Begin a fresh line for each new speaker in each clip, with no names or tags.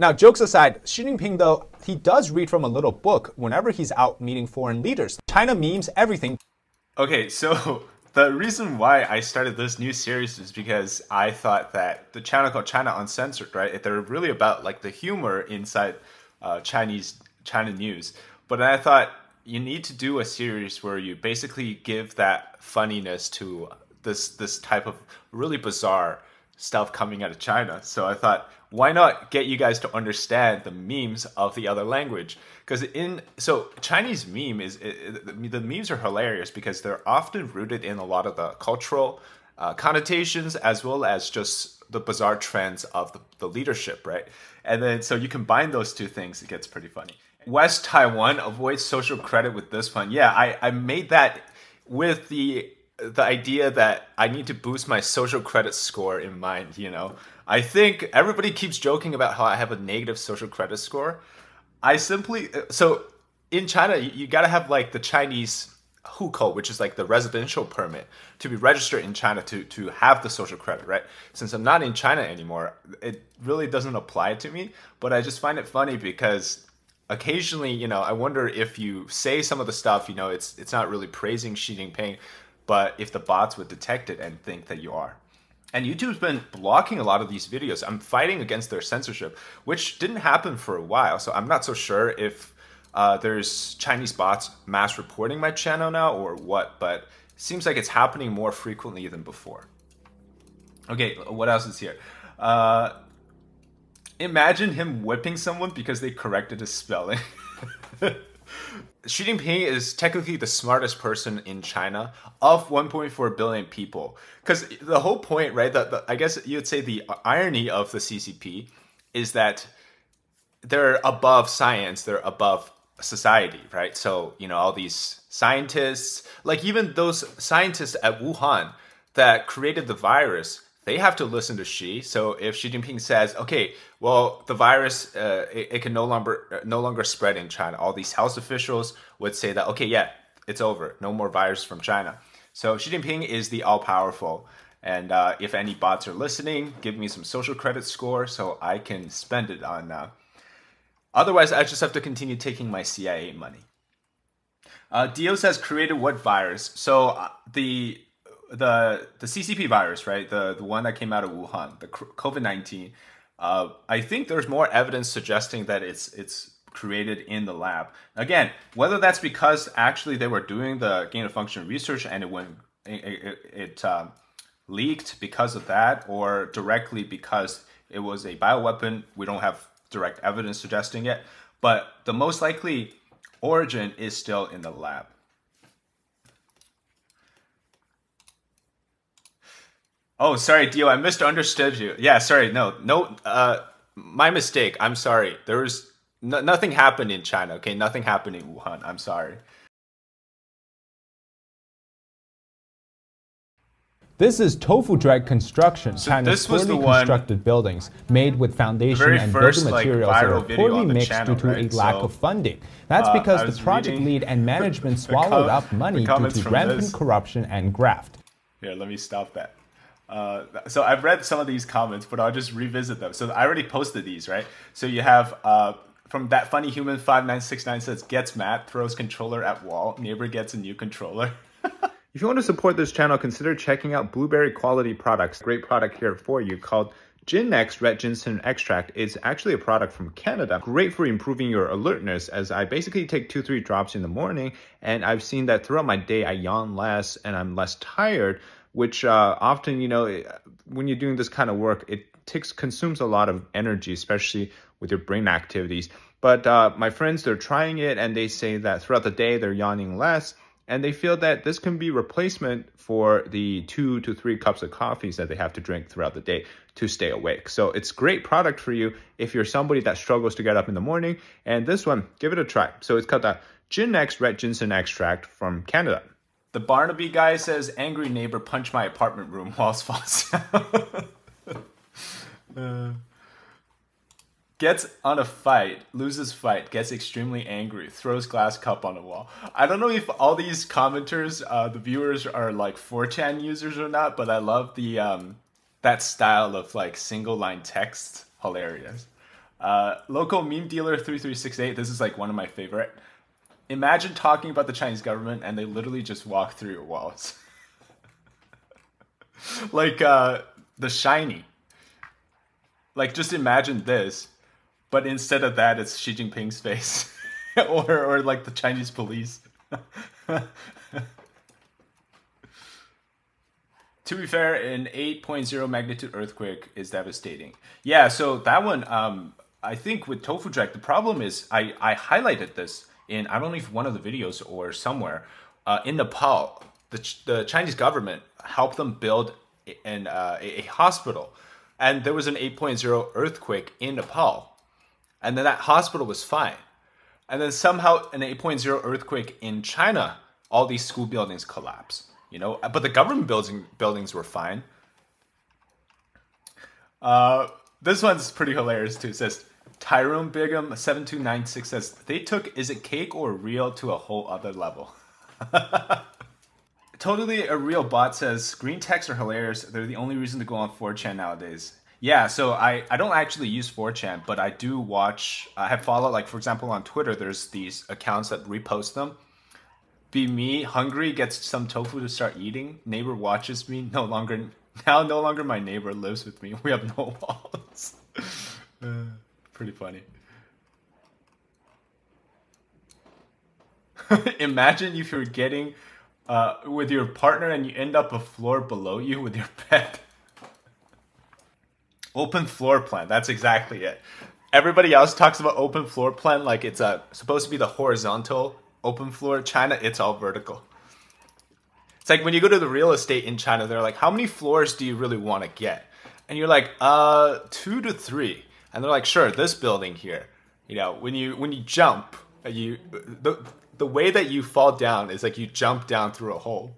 Now, jokes aside, Xi Jinping, though, he does read from a little book whenever he's out meeting foreign leaders. China memes everything.
Okay, so the reason why I started this new series is because I thought that the channel called China Uncensored, right? They're really about like the humor inside uh, Chinese China news. But I thought you need to do a series where you basically give that funniness to this this type of really bizarre stuff coming out of China. So I thought, why not get you guys to understand the memes of the other language? Because in so Chinese meme is it, the memes are hilarious because they're often rooted in a lot of the cultural uh, connotations as well as just the bizarre trends of the, the leadership, right? And then so you combine those two things, it gets pretty funny. West Taiwan avoids social credit with this one. Yeah, I, I made that with the the idea that I need to boost my social credit score in mind, you know. I think everybody keeps joking about how I have a negative social credit score. I simply uh, so in China you, you got to have like the Chinese hukou, which is like the residential permit to be registered in China to to have the social credit, right? Since I'm not in China anymore, it really doesn't apply to me, but I just find it funny because occasionally, you know, I wonder if you say some of the stuff, you know, it's it's not really praising Xi Jinping, but if the bots would detect it and think that you are. And YouTube's been blocking a lot of these videos. I'm fighting against their censorship, which didn't happen for a while. So I'm not so sure if uh, there's Chinese bots mass reporting my channel now or what, but seems like it's happening more frequently than before. Okay, what else is here? Uh, imagine him whipping someone because they corrected his spelling. Xi Jinping is technically the smartest person in China of 1.4 billion people. Because the whole point, right? That I guess you'd say the irony of the CCP is that they're above science, they're above society, right? So you know all these scientists, like even those scientists at Wuhan that created the virus, they have to listen to Xi. So if Xi Jinping says, okay, well, the virus uh, it, it, can no longer uh, no longer spread in China, all these health officials would say that, okay, yeah, it's over, no more virus from China. So Xi Jinping is the all powerful. And uh, if any bots are listening, give me some social credit score so I can spend it on. Uh, otherwise, I just have to continue taking my CIA money. Uh, Dio says created what virus? So uh, the the the CCP virus, right? The the one that came out of Wuhan, the COVID nineteen. Uh, I think there's more evidence suggesting that it's it's created in the lab. Again, whether that's because actually they were doing the gain of function research and it went it, it, it um, leaked because of that, or directly because it was a bioweapon, we don't have direct evidence suggesting it. But the most likely origin is still in the lab. Oh, sorry, Dio. I misunderstood you. Yeah, sorry. No, no. Uh, my mistake. I'm sorry. There was no, nothing happened in China. Okay, nothing happened in Wuhan. I'm sorry.
This is tofu dreg construction, so China's poorly constructed buildings made with foundation and
first,
building materials
like,
that are poorly mixed
channel,
due to
right?
a lack
so,
of funding. That's
uh,
because the project lead and management swallowed up money due to rampant
this.
corruption and graft.
Here, let me stop that. Uh, so I've read some of these comments, but I'll just revisit them. So I already posted these, right? So you have uh, from that funny human five nine six nine says gets mad, throws controller at wall, neighbor gets a new controller.
if you want to support this channel, consider checking out Blueberry Quality Products. Great product here for you called GinEx Red Ginseng Extract is actually a product from Canada. Great for improving your alertness as I basically take two, three drops in the morning and I've seen that throughout my day I yawn less and I'm less tired which uh, often, you know, when you're doing this kind of work, it takes consumes a lot of energy, especially with your brain activities. But uh, my friends, they're trying it and they say that throughout the day they're yawning less, and they feel that this can be replacement for the two to three cups of coffees that they have to drink throughout the day to stay awake. So it's great product for you if you're somebody that struggles to get up in the morning. And this one, give it a try. So it's called the GinEx Red Ginseng Extract from Canada.
The Barnaby guy says, "Angry neighbor punched my apartment room walls falls down." uh, gets on a fight, loses fight, gets extremely angry, throws glass cup on a wall. I don't know if all these commenters, uh, the viewers, are like 4chan users or not, but I love the um, that style of like single line text. Hilarious. Uh, local meme dealer 3368, this is like one of my favorite. Imagine talking about the Chinese government and they literally just walk through your walls. like uh, the shiny. Like just imagine this, but instead of that, it's Xi Jinping's face, or or like the Chinese police. to be fair, an 8.0 magnitude earthquake is devastating. Yeah, so that one, um, I think with Tofu Jack, the problem is I, I highlighted this in, I don't know if one of the videos or somewhere, uh, in Nepal, the, the Chinese government helped them build an, uh, a, a hospital. And there was an 8.0 earthquake in Nepal. And then that hospital was fine. And then somehow an 8.0 earthquake in China, all these school buildings collapse you know. But the government building buildings were fine. Uh, this one's pretty hilarious too. It says Tyrone Bigham seven two nine six says they took is it cake or real to a whole other level. totally a real bot says green texts are hilarious. They're the only reason to go on 4chan nowadays. Yeah, so I, I don't actually use 4chan, but I do watch, I have followed, like, for example, on Twitter, there's these accounts that repost them be me hungry gets some tofu to start eating neighbor watches me no longer now no longer my neighbor lives with me we have no walls uh, pretty funny imagine if you're getting uh, with your partner and you end up a floor below you with your pet open floor plan that's exactly it everybody else talks about open floor plan like it's a supposed to be the horizontal open floor. China, it's all vertical. It's like when you go to the real estate in China, they're like, how many floors do you really want to get? And you're like, uh, two to three. And they're like, sure, this building here. You know, when you when you jump, you the the way that you fall down is like you jump down through a hole.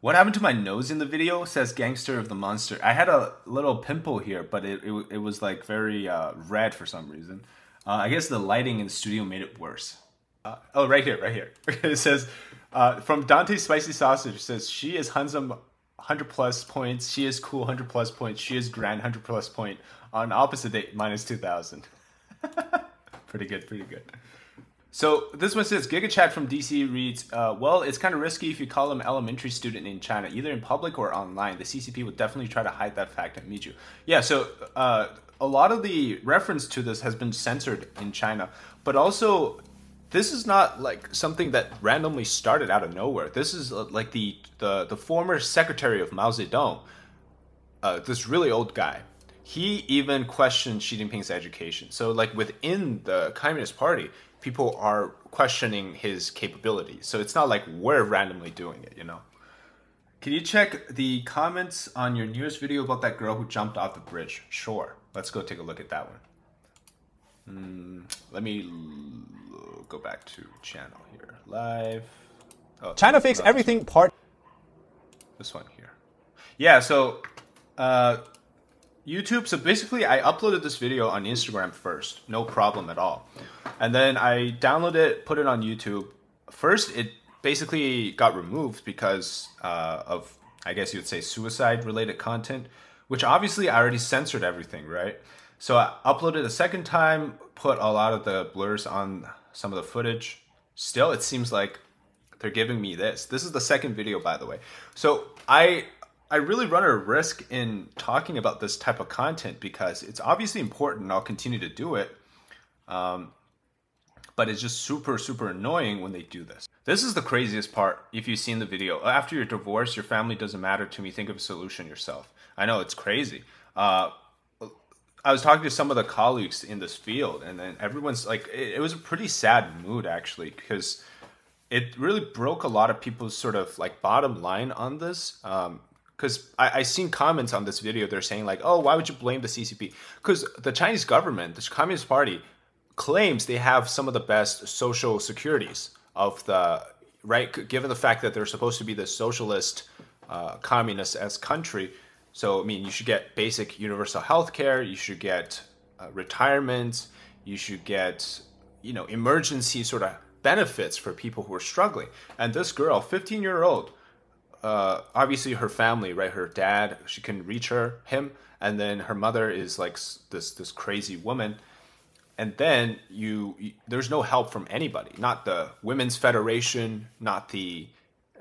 What happened to my nose in the video? Says Gangster of the Monster. I had a little pimple here, but it, it, it was like very uh, red for some reason. Uh, I guess the lighting in the studio made it worse. Uh, oh, right here, right here. it says, uh, from Dante Spicy Sausage, says, she is handsome 100 plus points, she is cool 100 plus points, she is grand 100 plus point. On opposite date, minus 2,000. pretty good, pretty good. So this one says GigaChat from DC reads, uh, well, it's kind of risky if you call them elementary student in China, either in public or online. The CCP would definitely try to hide that fact and meet you. Yeah, so uh, a lot of the reference to this has been censored in China, but also this is not like something that randomly started out of nowhere. This is uh, like the, the, the former secretary of Mao Zedong, uh, this really old guy. He even questioned Xi Jinping's education. So like within the Communist Party, people are questioning his capabilities. So it's not like we're randomly doing it, you know. Can you check the comments on your newest video about that girl who jumped off the bridge? Sure. Let's go take a look at that one. Mm, let me go back to channel here. Live.
Oh, China fakes everything part.
This one here. Yeah, so uh, YouTube. So basically, I uploaded this video on Instagram first, no problem at all. And then I downloaded it, put it on YouTube. First, it basically got removed because uh, of, I guess you would say, suicide related content, which obviously I already censored everything, right? So I uploaded a second time, put a lot of the blurs on some of the footage. Still, it seems like they're giving me this. This is the second video, by the way. So I I really run a risk in talking about this type of content because it's obviously important I'll continue to do it. Um, but it's just super, super annoying when they do this. This is the craziest part if you've seen the video. After your divorce, your family doesn't matter to me. Think of a solution yourself. I know it's crazy. Uh, I was talking to some of the colleagues in this field, and then everyone's like, it, it was a pretty sad mood actually because it really broke a lot of people's sort of like bottom line on this. Um, because I, I seen comments on this video they're saying like oh why would you blame the ccp because the chinese government the communist party claims they have some of the best social securities of the right given the fact that they're supposed to be the socialist uh, communist as country so i mean you should get basic universal health care you should get uh, retirement you should get you know, emergency sort of benefits for people who are struggling. And this girl, 15 year old, uh, obviously her family, right? Her dad, she can reach her, him, and then her mother is like this this crazy woman. And then you, you there's no help from anybody, not the women's federation, not the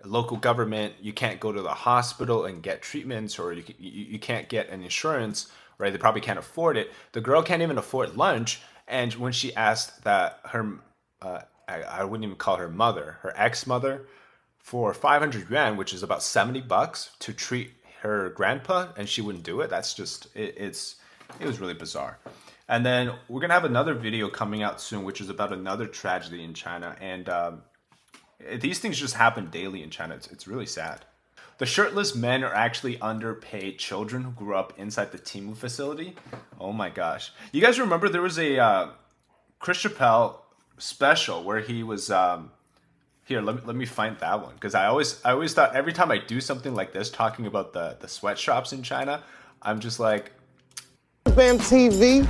local government. You can't go to the hospital and get treatments, or you you, you can't get an insurance, right? They probably can't afford it. The girl can't even afford lunch. And when she asked that her uh, I, I wouldn't even call her mother, her ex mother, for 500 yuan, which is about 70 bucks to treat her grandpa, and she wouldn't do it. That's just, it, it's, it was really bizarre. And then we're gonna have another video coming out soon, which is about another tragedy in China. And um, these things just happen daily in China. It's, it's really sad. The shirtless men are actually underpaid children who grew up inside the Temu facility. Oh my gosh. You guys remember there was a uh, Chris Chappelle special where he was um here let me, let me find that one because i always i always thought every time i do something like this talking about the the sweatshops in china i'm just like
bam tv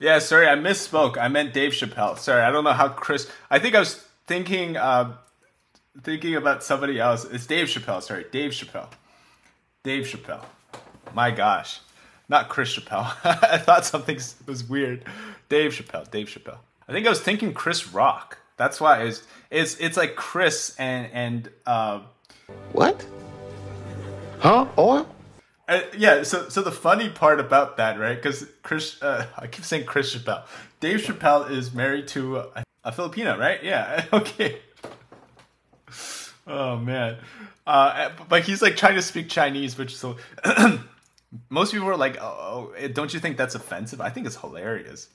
yeah sorry i misspoke i meant dave chappelle sorry i don't know how chris i think i was thinking uh thinking about somebody else it's dave chappelle sorry dave chappelle dave chappelle my gosh not Chris Chappelle. I thought something was weird. Dave Chappelle. Dave Chappelle. I think I was thinking Chris Rock. That's why it's it's it's like Chris and and uh,
what? Huh? Or?
Uh, yeah. So so the funny part about that, right? Because Chris, uh, I keep saying Chris Chappelle. Dave Chappelle is married to a, a Filipino, right? Yeah. Okay. Oh man. Uh, but he's like trying to speak Chinese, which so most people are like, oh, oh, don't you think that's offensive? I think it's hilarious.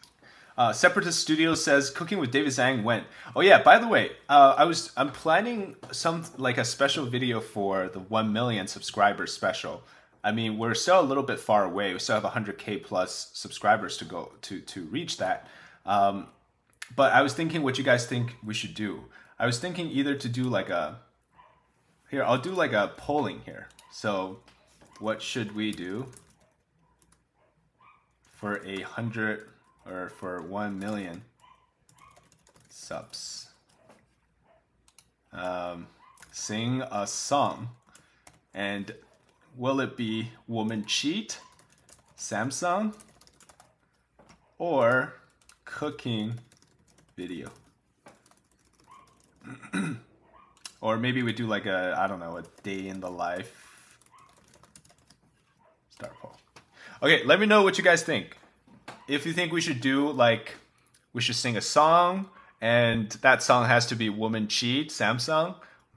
Uh, Separatist Studios says cooking with David Zhang went. Oh yeah, by the way, uh, I was I'm planning some like a special video for the one million subscribers special. I mean, we're still a little bit far away. We still have 100k plus subscribers to go to to reach that. Um, but I was thinking what you guys think we should do. I was thinking either to do like a here. I'll do like a polling here. So what should we do for a hundred or for one million subs? Um, sing a song, and will it be Woman Cheat, Samsung, or cooking video? or maybe we do like a I don't know a day in the life Star poll. Okay, let me know what you guys think. If you think we should do like we should sing a song and that song has to be Woman Cheat, Samsung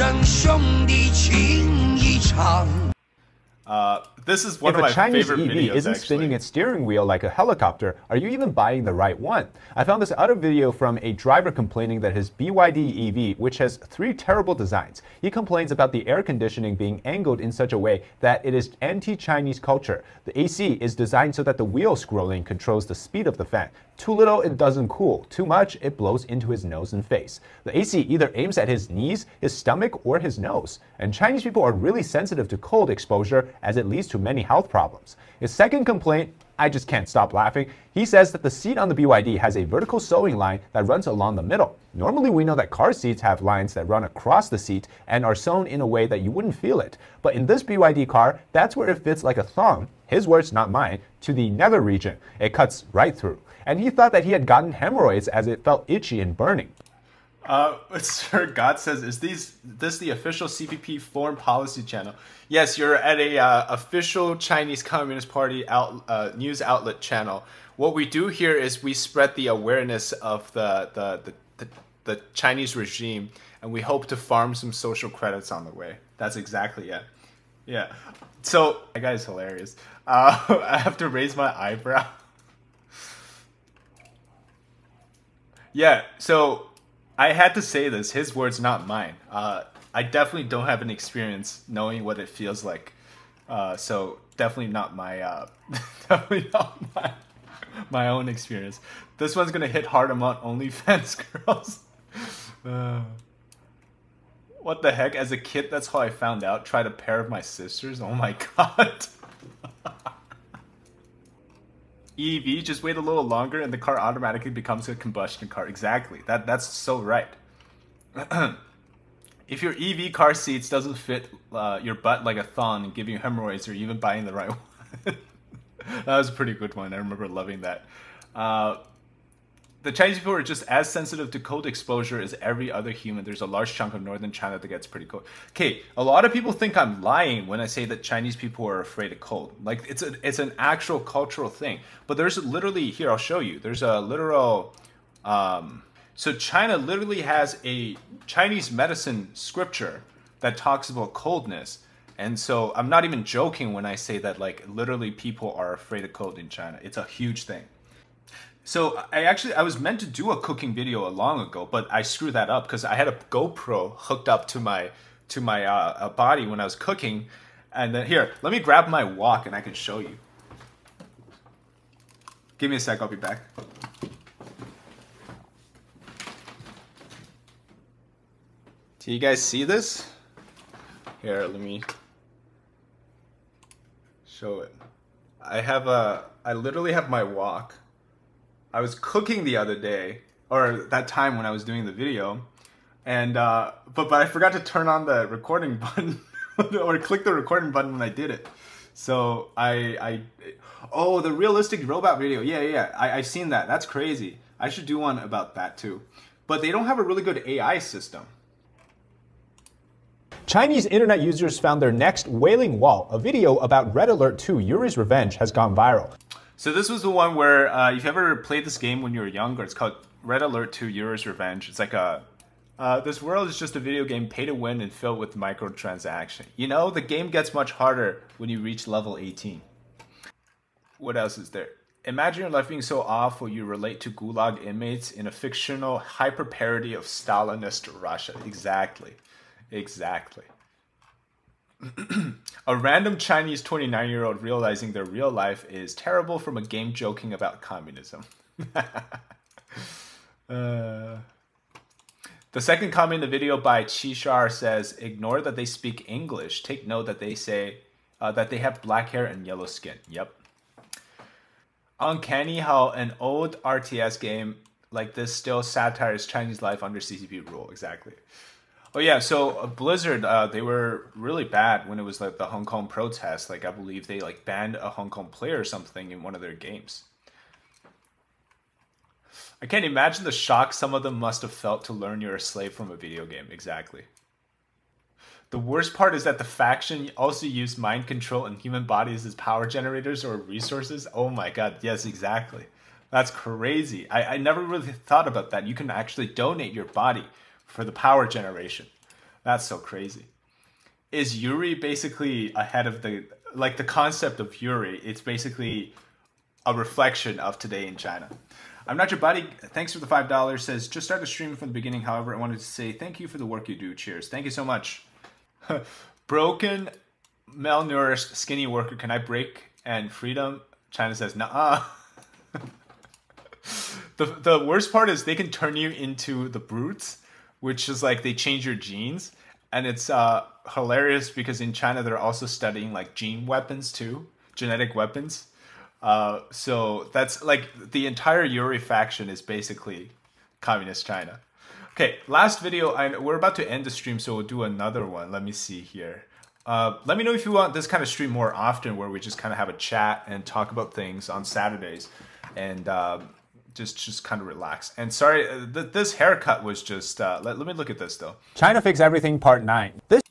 生兄弟情一场。啊 this is one
if
of my
Chinese
favorite
EV
videos.
isn't
actually.
spinning its steering wheel like a helicopter, are you even buying the right one? I found this other video from a driver complaining that his BYD EV, which has three terrible designs, he complains about the air conditioning being angled in such a way that it is anti-Chinese culture. The AC is designed so that the wheel scrolling controls the speed of the fan. Too little, it doesn't cool. Too much, it blows into his nose and face. The AC either aims at his knees, his stomach, or his nose. And Chinese people are really sensitive to cold exposure as it leads to many health problems. His second complaint I just can't stop laughing. He says that the seat on the BYD has a vertical sewing line that runs along the middle. Normally, we know that car seats have lines that run across the seat and are sewn in a way that you wouldn't feel it. But in this BYD car, that's where it fits like a thong, his words, not mine, to the nether region. It cuts right through and he thought that he had gotten hemorrhoids as it felt itchy and burning.
Uh, Sir God says, "Is these this the official CPP foreign policy channel?" Yes, you're at a uh, official Chinese Communist Party out, uh, news outlet channel. What we do here is we spread the awareness of the the, the the the Chinese regime, and we hope to farm some social credits on the way. That's exactly it. Yeah. So that guy's hilarious. Uh, I have to raise my eyebrow. Yeah, so I had to say this. His words, not mine. Uh, I definitely don't have an experience knowing what it feels like. Uh, so definitely not my uh, definitely not my my own experience. This one's gonna hit hard among OnlyFans girls. Uh, what the heck? As a kid, that's how I found out. Tried a pair of my sisters. Oh my god. EV, just wait a little longer and the car automatically becomes a combustion car. Exactly. That that's so right. if your EV car seats doesn't fit uh, your butt like a thong and give you hemorrhoids, or even buying the right one. that was a pretty good one. I remember loving that. Uh, the Chinese people are just as sensitive to cold exposure as every other human. There's a large chunk of northern China that gets pretty cold. Okay, a lot of people think I'm lying when I say that Chinese people are afraid of cold. Like it's a it's an actual cultural thing. But there's literally here I'll show you. There's a literal um, so China literally has a Chinese medicine scripture that talks about coldness. And so I'm not even joking when I say that like literally people are afraid of cold in China. It's a huge thing. So I actually I was meant to do a cooking video a long ago, but I screwed that up because I had a GoPro hooked up to my to my uh, body when I was cooking. And then here, let me grab my wok and I can show you. Give me a sec, I'll be back. Do you guys see this? Here, let me show it. I have a I literally have my wok I was cooking the other day, or that time when I was doing the video, and uh, but but I forgot to turn on the recording button or click the recording button when I did it. So I I oh the realistic robot video yeah yeah I I've seen that that's crazy. I should do one about that too, but they don't have a really good AI system.
Chinese internet users found their next Wailing Wall, a video about Red Alert 2 Yuri's Revenge has gone viral.
So this was the one where uh, if you ever played this game when you were younger, it's called Red Alert 2 Yuri's Revenge. It's like a uh, this world is just a video game pay to win and filled with microtransaction. You know, the game gets much harder when you reach level 18. What else is there? Imagine your life being so awful you relate to gulag inmates in a fictional hyper parody of Stalinist Russia. Exactly. Exactly. a random Chinese 29 year old realizing their real life is terrible from a game joking about communism. uh, the second comment in the video by Chishar says, "Ignore that they speak English. Take note that they say uh, that they have black hair and yellow skin." Yep. Uncanny how an old RTS game like this still satires Chinese life under CCP rule. Exactly. Oh yeah, so uh, Blizzard, uh, they were really bad when it was like the Hong Kong protest. Like I believe they like banned a Hong Kong player or something in one of their games. I can't imagine the shock some of them must have felt to learn you're a slave from a video game. Exactly. The worst part is that the faction also used mind control and human bodies as power generators or resources. Oh my god, yes, exactly. That's crazy. I, I never really thought about that. You can actually donate your body for the power generation. That's so crazy. Is Yuri basically ahead of the like the concept of Yuri? It's basically a reflection of today in China. I'm not your buddy. Thanks for the five dollars. Says just start started streaming from the beginning. However, I wanted to say thank you for the work you do. Cheers. Thank you so much. Broken, malnourished, skinny worker. Can I break and freedom? China says nah. the the worst part is they can turn you into the brutes which is like they change your genes and it's uh, hilarious because in China they're also studying like gene weapons too, genetic weapons. Uh, so that's like the entire Yuri faction is basically communist China. Okay, last video. I, we're about to end the stream, so we'll do another one. Let me see here. Uh, let me know if you want this kind of stream more often, where we just kind of have a chat and talk about things on Saturdays. And um, just just kind of relax. And sorry, uh, th- this haircut was just. Uh, let, let me look at this though.
China Fakes Everything Part Nine. This.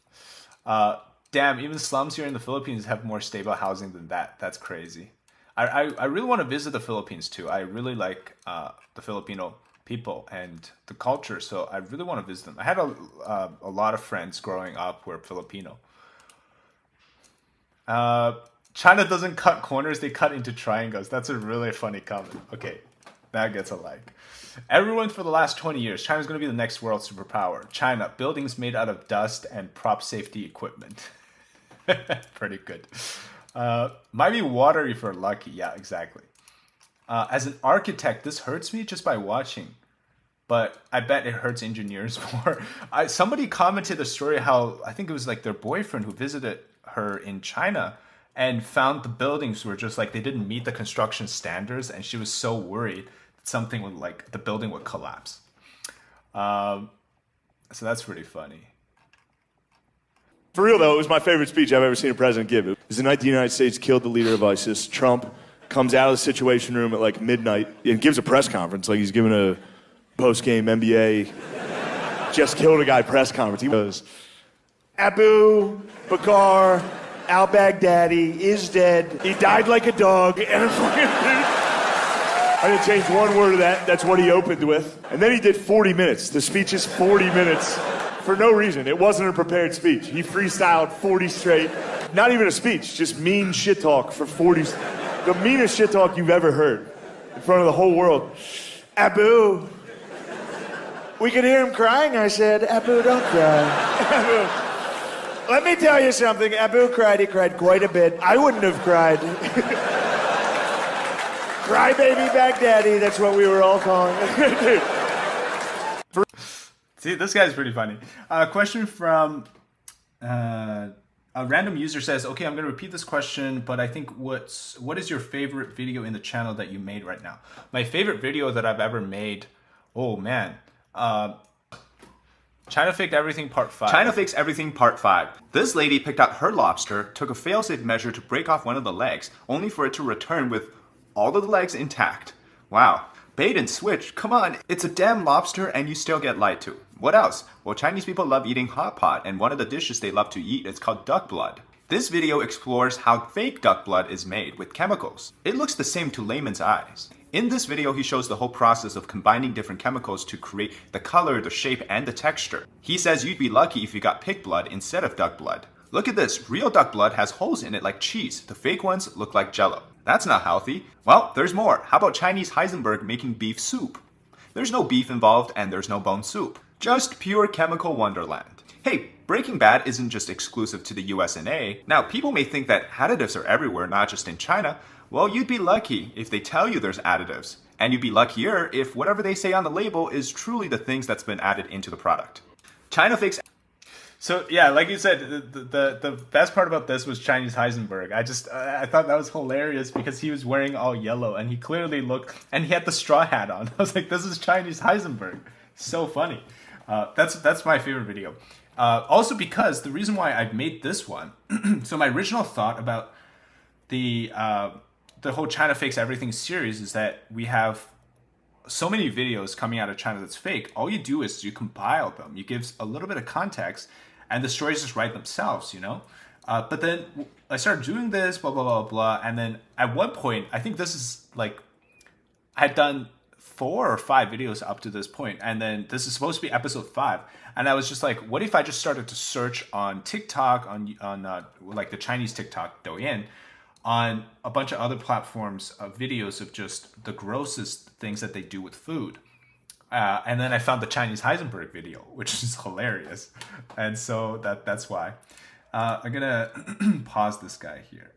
Uh, damn, even slums here in the Philippines have more stable housing than that. That's crazy. I I, I really want to visit the Philippines too. I really like uh, the Filipino people and the culture, so I really want to visit them. I had a uh, a lot of friends growing up who are Filipino. Uh, China doesn't cut corners; they cut into triangles. That's a really funny comment. Okay, that gets a like. Everyone for the last 20 years, China's going to be the next world superpower. China, buildings made out of dust and prop safety equipment. Pretty good. Uh, might be watery for lucky. Yeah, exactly. Uh, as an architect, this hurts me just by watching, but I bet it hurts engineers more. I, somebody commented a story how I think it was like their boyfriend who visited her in China and found the buildings were just like they didn't meet the construction standards, and she was so worried that something would like the building would collapse. Um, so that's pretty funny.
For real though, it was my favorite speech I've ever seen a president give. It was the night the United States killed the leader of ISIS. Trump comes out of the Situation Room at like midnight and gives a press conference, like he's giving a post-game NBA just killed a guy press conference. He goes, Abu Bakr al Baghdadi is dead. He died like a dog. And I didn't change one word of that. That's what he opened with. And then he did 40 minutes. The speech is 40 minutes for no reason. It wasn't a prepared speech. He freestyled 40 straight. Not even a speech, just mean shit talk for 40. The meanest shit talk you've ever heard in front of the whole world. Abu. We could hear him crying. I said, Abu, don't cry. Let me tell you something. Abu cried. He cried quite a bit. I wouldn't have cried. Cry baby Baghdadi. That's what we were all calling.
See, this guy's pretty funny. A uh, question from uh, a random user says, "Okay, I'm going to repeat this question, but I think what's what is your favorite video in the channel that you made right now?" My favorite video that I've ever made. Oh man. Uh, China Faked Everything Part 5.
China Fakes Everything Part 5. This lady picked out her lobster, took a failsafe measure to break off one of the legs, only for it to return with all of the legs intact. Wow. Bait and switch, come on, it's a damn lobster and you still get lied to. What else? Well, Chinese people love eating hot pot, and one of the dishes they love to eat is called duck blood. This video explores how fake duck blood is made with chemicals. It looks the same to layman's eyes. In this video, he shows the whole process of combining different chemicals to create the color, the shape, and the texture. He says you'd be lucky if you got pig blood instead of duck blood. Look at this, real duck blood has holes in it like cheese. The fake ones look like jello. That's not healthy. Well, there's more. How about Chinese Heisenberg making beef soup? There's no beef involved and there's no bone soup. Just pure chemical wonderland. Hey, Breaking Bad isn't just exclusive to the US and A. Now, people may think that additives are everywhere, not just in China, well, you'd be lucky if they tell you there's additives. And you'd be luckier if whatever they say on the label is truly the things that's been added into the product. China fakes.
So yeah, like you said, the, the, the best part about this was Chinese Heisenberg. I just I thought that was hilarious because he was wearing all yellow and he clearly looked and he had the straw hat on. I was like, this is Chinese Heisenberg. So funny. Uh, that's that's my favorite video. Uh, also because the reason why I've made this one. so my original thought about the uh, the whole China fakes everything series is that we have so many videos coming out of China that's fake. All you do is you compile them. You give a little bit of context, and the stories just write themselves. You know. Uh, but then I started doing this, blah blah blah blah, and then at one point, I think this is like I had done four or five videos up to this point, and then this is supposed to be episode five, and I was just like, what if I just started to search on TikTok on on uh, like the Chinese TikTok Douyin on a bunch of other platforms of videos of just the grossest things that they do with food. Uh, and then I found the Chinese Heisenberg video, which is hilarious, and so that that's why uh, I'm gonna pause this guy here.